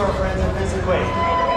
our friends at this Wade.